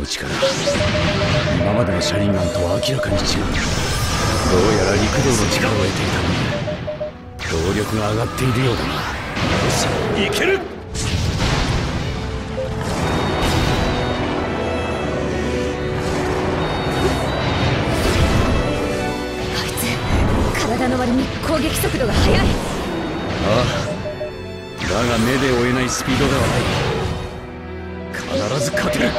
の力。今までの車輪ガンとは明らかに違う。どうやら陸道の力を得ていたので動力が上がっているようだな。よしいける！あいつ体の割に攻撃速度が速い。ああ。だが目で追えないスピードではない。必ず勝てる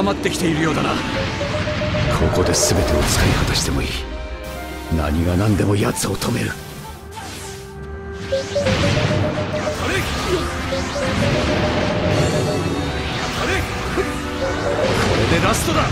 弱まってきているようだな。ここで全てを使い果たしてもいい。何が何でも奴を止める。これでラストだ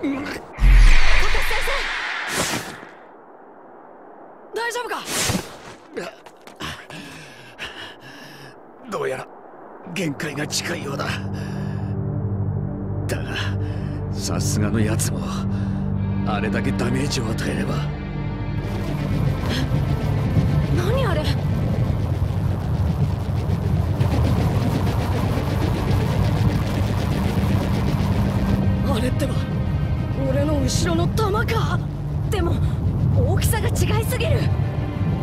先生。大丈夫か？どうやら限界が近いようだ。だがさすがのやつもあれだけダメージを与えれば。何あれ？あれってば。後ろの弾かでも大きさが違いすぎる。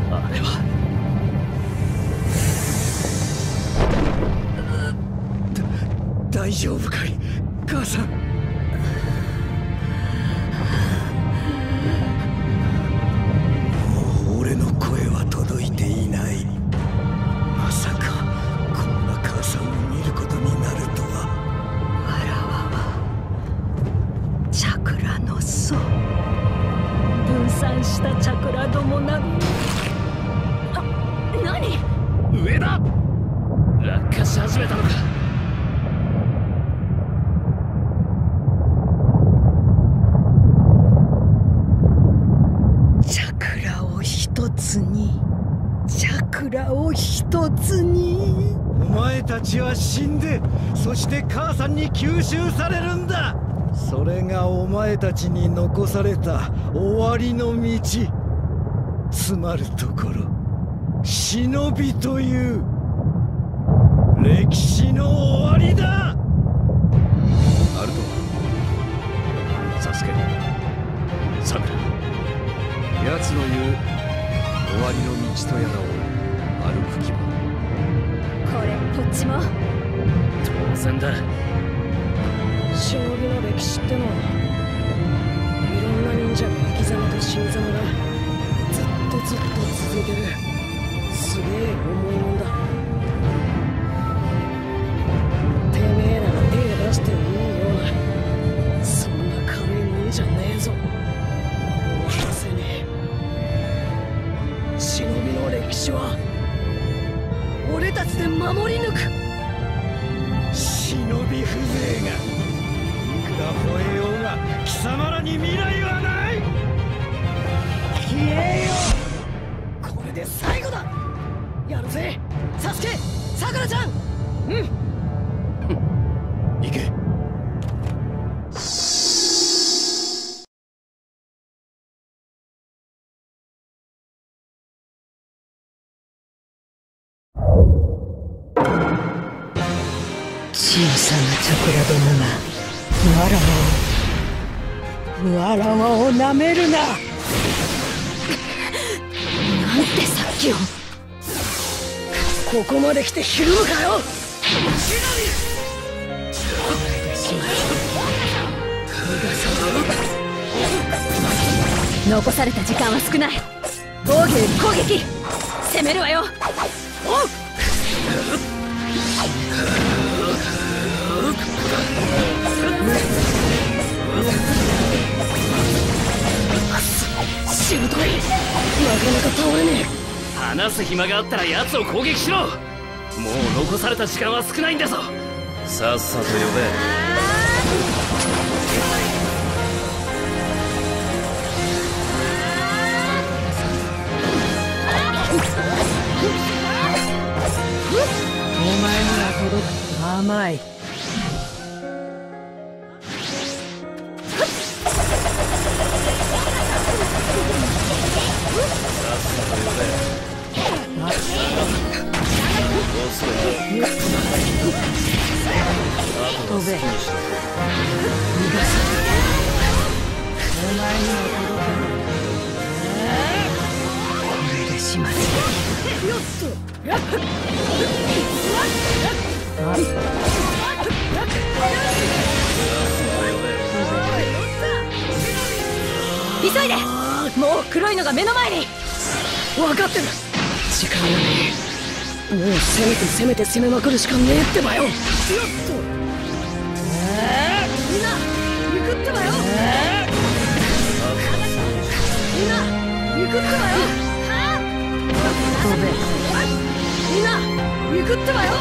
あれは。大丈夫かい？母さん。つにチャクラを一つに。お前たちは死んでそして母さんに吸収されるんだ。それがお前たちに残された終わりの道。つまるところ。忍びという歴史の終わりだ。ナルトサスケサクラ。奴の言う終わりの道とやらを歩く気はこれっぽっちも？当然だ。忍びの歴史ってのはいろんな忍者の生き様と死に様がずっとずっと続いてる。すげえ重いもんだ。てめえらが手出して俺たちで守り抜く。忍び風情がいくら吠えようが貴様らに未来はない。消えよこれで最後だ。やるぜ。サスケさくらちゃん。うん。さなチャクラどもがわらわを。わらわをなめるな。なんてさっきを。ここまで来てひるむかよ。残された時間は少ない。防御攻撃。攻めるわよしぶといなかなか倒れねえ。話す暇があったら奴を攻撃しろ。もう残された時間は少ないんだぞ。さっさと呼べ。お前には届く甘い。急いで。もう黒いのが目の前に。分かってる。時間がねえ。もう攻めて攻めて攻めまくるしかねえってばよ。よっと。みんな行くってばよ。みんな行くってばよ。飛べみんな行くってばよ。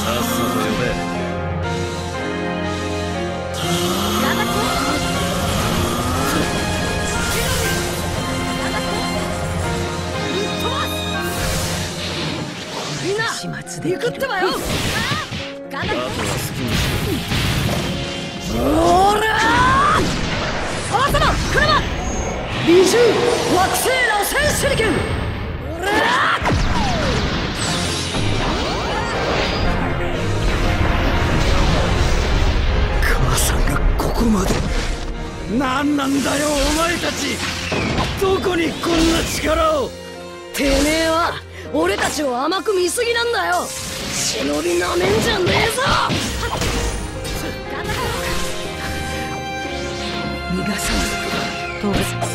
さっさと呼べ。始末できる行くってばよ。頑張っておら王様車美獣惑星螺旋手裏剣おらここまで。何なんだよお前たち。どこにこんな力を。てめえは俺たちを甘く見すぎなんだよ。忍びなめんじゃねえぞ。逃がさないと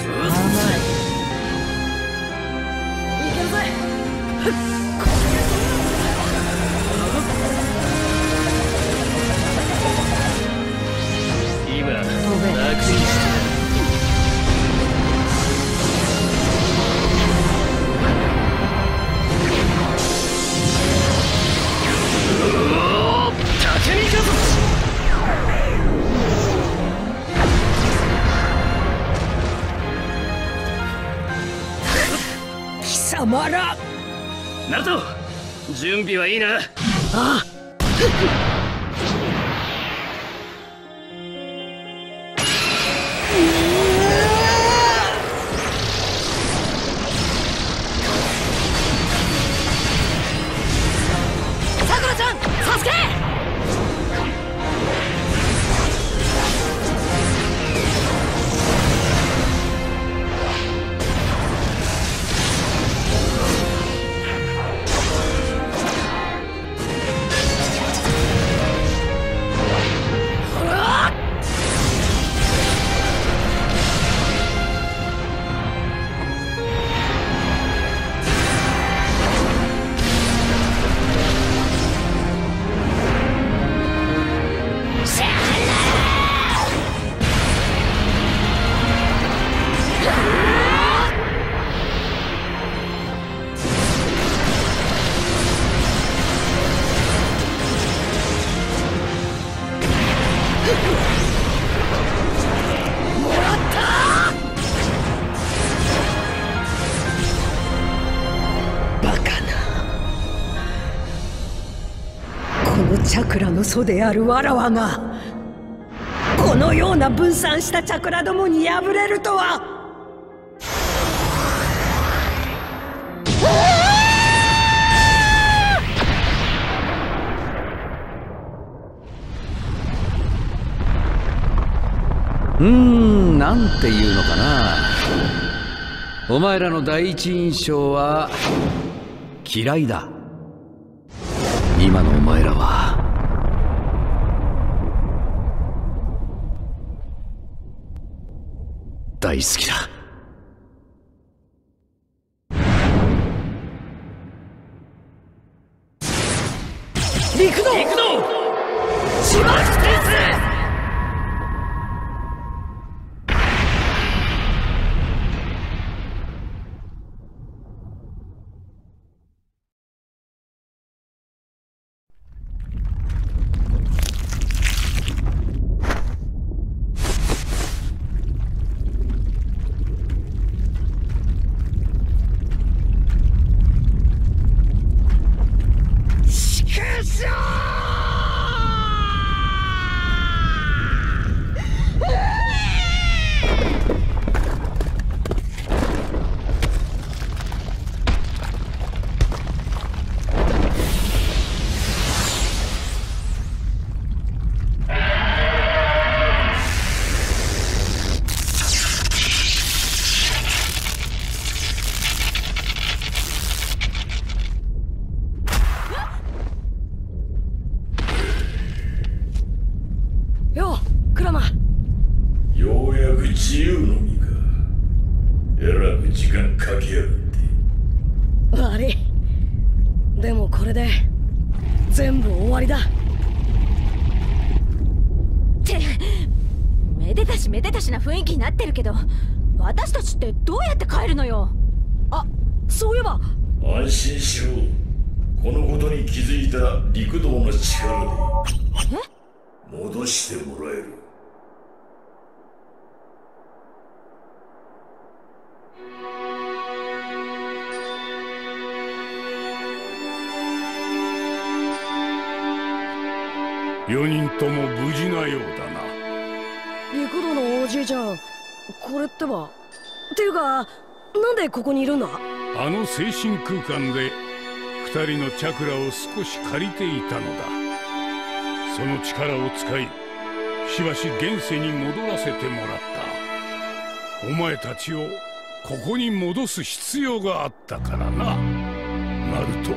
ああ。祖であるわらわがこのような分散したチャクラどもに敗れるとは。うーんなんていうのかな。お前らの第一印象は嫌いだ。今のお前らは。大好きだ。陸道！行くぞしばらくこれで全部終わりだ。ってめでたしめでたしな雰囲気になってるけど私たちってどうやって帰るのよ？あそういえば。安心しろ。このことに気づいた陸道の力で。戻してもらえる4人とも無事なようだな。陸路のおじいちゃん。これってば。っていうかなんでここにいるんだあの精神空間で2人のチャクラを少し借りていたのだ。その力を使いしばし現世に戻らせてもらった。お前たちをここに戻す必要があったからな。ナルト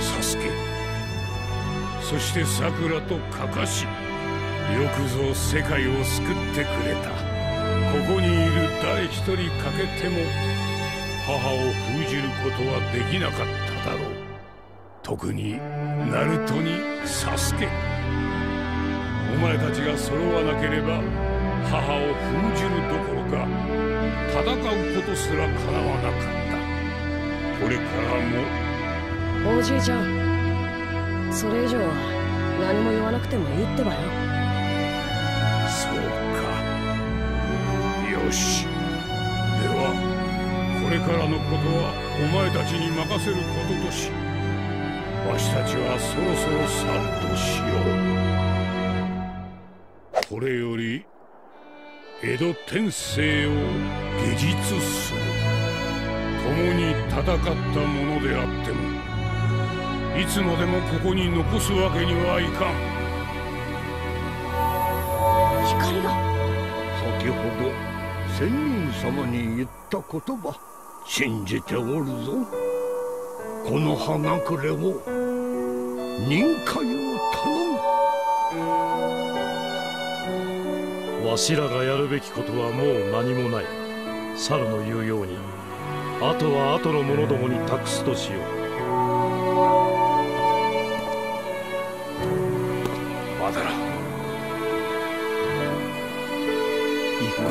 サスケそしてさくらとカカシよくぞ世界を救ってくれた。ここにいる誰一人欠けても母を封じることはできなかっただろう。特にナルトにサスケ。お前たちが揃わなければ母を封じるどころか戦うことすらかなわなかった。これからも。おじいちゃん。それ以上は何も言わなくてもいいってばよ。そうか。よし。ではこれからのことはお前たちに任せることとしわしたちはそろそろ去るとしよう。これより江戸天聖を下実する。共に戦ったものであってもいつまでもここに残すわけにはいかん。光が。先ほど仙人様に言った言葉信じておるぞ。この葉隠れを任海を頼む。わしらがやるべきことはもう何もない。猿の言うように。あとは後の者どもに託すとしよう俺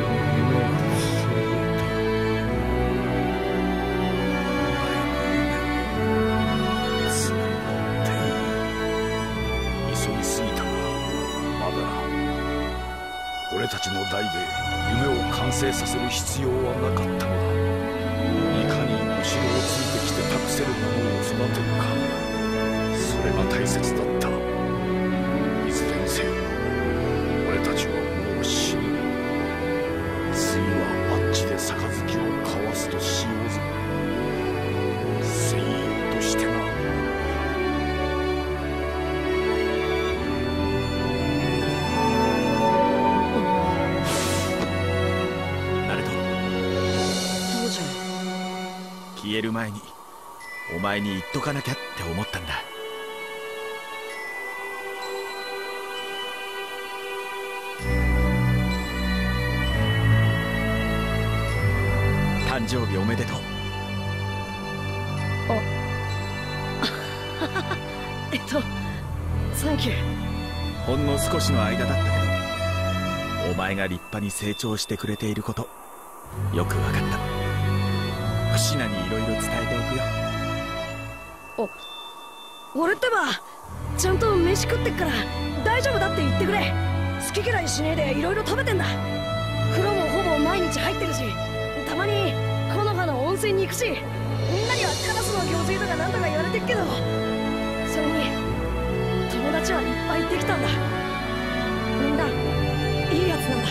の夢はそうだお前の夢つながって急ぎすぎたがまだ俺たちの代で夢を完成させる必要はなかったのだせるものを育てるか。それが大切だった。いずれにせよ俺たちはもう死ぬ次はあっちで杯を交わすとしようぞ。戦友としてな。消える前に。お前に言っとかなきゃって思ったんだ。誕生日おめでとう。えっとサンキュー。ほんの少しの間だったけどお前が立派に成長してくれていることよくわかった。クシナにいろいろ伝えておくよお俺ってばちゃんと飯食ってっから大丈夫だって言ってくれ。好き嫌いしねえでいろいろ食べてんだ。風呂もほぼ毎日入ってるしたまに木の葉の温泉に行くしみんなにはカラスの行水とかなんとか言われてっけど。それに友達はいっぱいできたんだ。みんないいやつなんだ。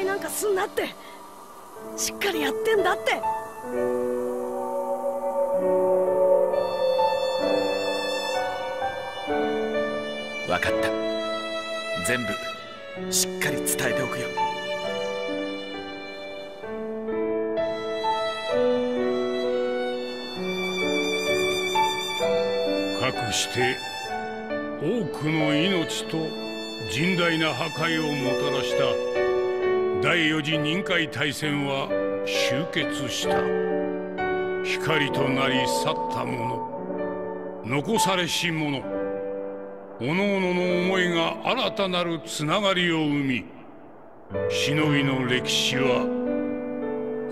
配なんかすんなって。しっかりやってんだって。わかった。全部しっかり伝えておくよ。かくして多くの命と甚大な破壊をもたらした第四次任海大戦は終結した。光となり去った者。残されし者。各々の思いが新たなるつながりを生み忍びの歴史は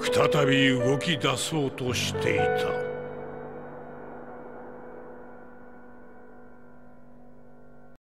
再び動き出そうとしていた。